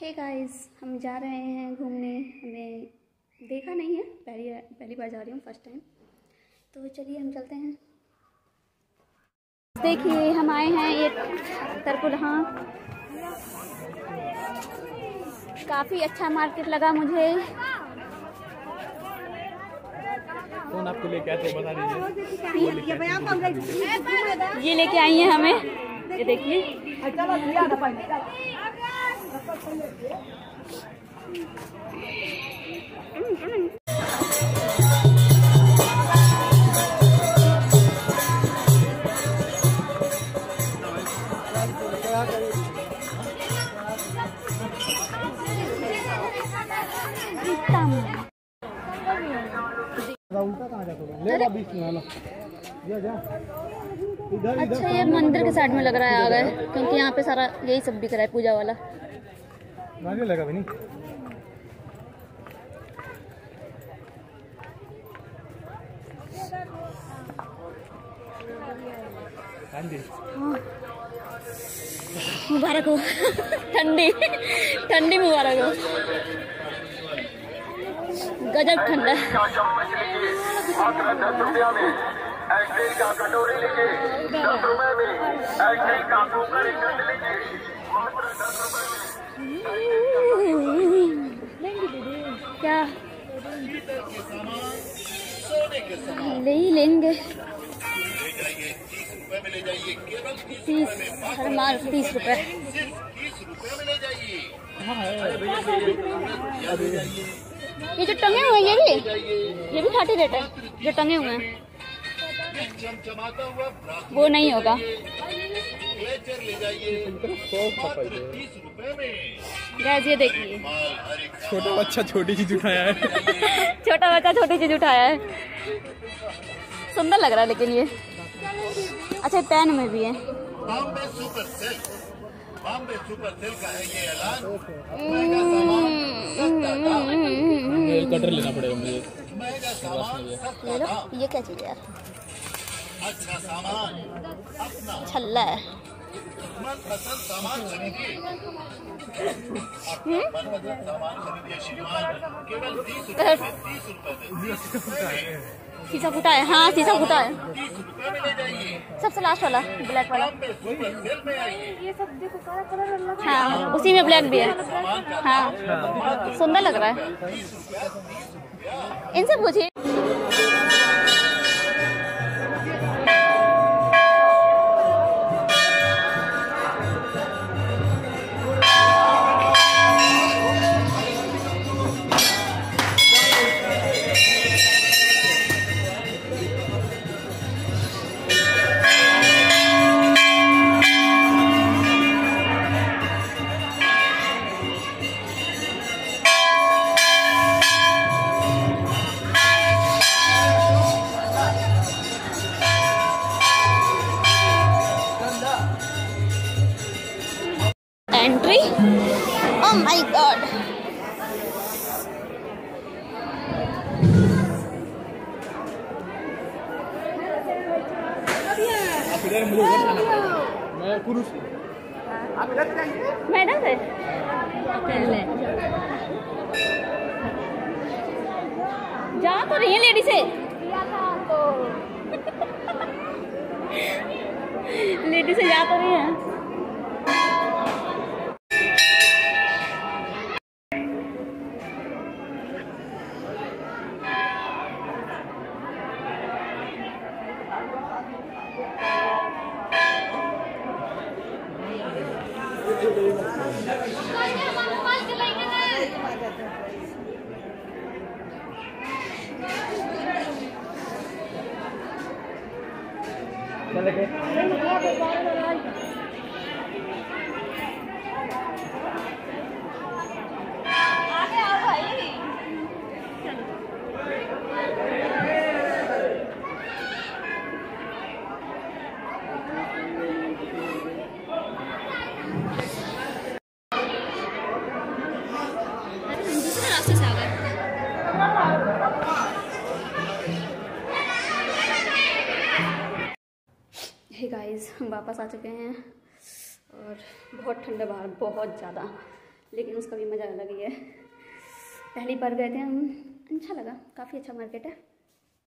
Hey guys हम जा रहे हैं घूमने। हमें देखा नहीं है। पहली पहली बार जा रही हूँ फ़र्स्ट टाइम तो चलिए हम चलते हैं। देखिए हम आए हैं एक तरकुलहाँ काफ़ी अच्छा मार्केट लगा मुझे। कौन आपको लेके आते बता दीजिए। ये लेके आई हैं हमें। ये देखिए। अच्छा ये मंदिर के साइड में लग रहा है, आ गए। क्योंकि यहाँ पे सारा यही सब बिक रहा है, पूजा वाला। गाड़ी लगा भी नहीं। मुबारक हो। ठंडी। ठंडी मुबारक हो। गजब ठंडा। है में। ले ही लेंगे। तीस हर माल तीस रुपए। ये जो टंगे हुए हैं ये भी? ये भी थर्टी रेट है जो टंगे हुए हैं। वो नहीं होगा। गैस ये देखिए। छोटा बच्चा छोटी चीज़ उठाया है। छोटा बच्चा छोटी चीज़ उठाया है। सुंदर लग रहा है लेकिन ये। अच्छा पेन में भी है। Bombay super sale. Bombay super sale का है ये ऐलान। कटर लेना पड़ेगा मुझे। महँगा ये लो ये क्या चीज़ है यार? अच्छा सामान। अपना। छल्ला है। मनपसंद सामान खरीदिए। मनपसंद सामान खरीदिए श्रीमान। केवल तीस रुपए में तीस रुपए में। शीशा फूटा है। हाँ शीशा फूटा है। तीस रुपए में ले जाइए। सबसे लास्ट वाला ब्लैक वाला। बॉम्बे सुपर सेल में आइए। हाँ। उसी में ब्लैक भी है। हाँ। सुंदर लग रहा है। इनसे पूछिए। माय गॉड मैं पुरुष मैडम पहले जा तो रही है लेडी से। लेडी से जा तो रही है। चले गए दूसरे रास्ते से आ गए हे गाइस हम वापस आ चुके हैं और बहुत ठंडा बाहर, बहुत ज़्यादा। लेकिन उसका भी मज़ा अलग ही है। पहली बार गए थे हम अच्छा लगा, काफ़ी अच्छा मार्केट है।